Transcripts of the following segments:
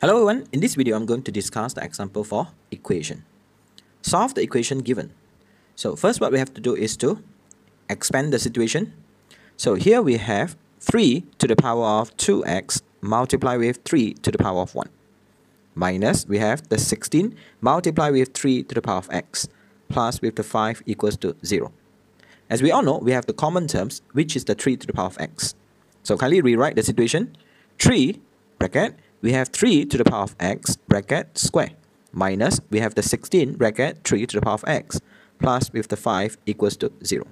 Hello everyone, in this video I'm going to discuss the example for equation. Solve the equation given. So first what we have to do is to expand the situation. So here we have 3 to the power of 2x multiplied with 3 to the power of 1. Minus we have the 16 multiplied with 3 to the power of x plus with the 5 equals to 0. As we all know, we have the common terms which is the 3 to the power of x. So kindly rewrite the situation. 3 bracket we have 3 to the power of x bracket square minus we have the 16 bracket 3 to the power of x plus with the 5 equals to 0.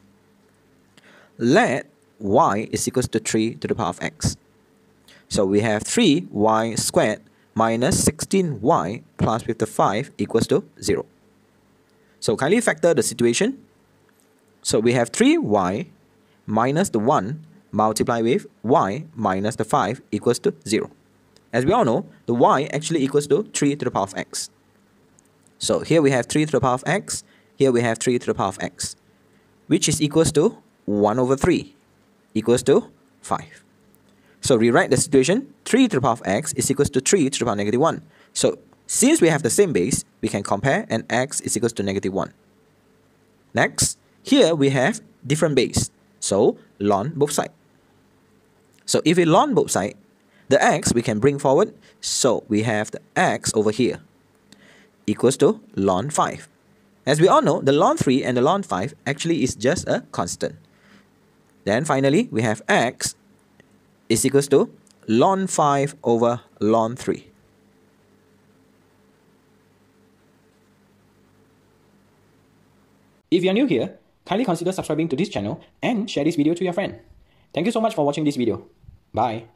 Let y is equals to 3 to the power of x. So we have 3y squared minus 16y plus with the 5 equals to 0. So kindly factor the situation. So we have 3y minus the 1 multiplied with y minus the 5 equals to 0. As we all know, the y actually equals to 3 to the power of x. So here we have 3 to the power of x, here we have 3 to the power of x, which is equals to 1 over 3 equals to 5. So rewrite the situation, 3 to the power of x is equals to 3 to the power of negative 1. So since we have the same base, we can compare and x is equals to negative 1. Next, here we have different base. So ln both sides. So if we ln both sides, the x we can bring forward, so we have the x over here equals to ln 5. As we all know, the ln 3 and the ln 5 actually is just a constant. Then finally, we have x is equals to ln 5 over ln 3. If you are new here, kindly consider subscribing to this channel and share this video to your friend. Thank you so much for watching this video. Bye.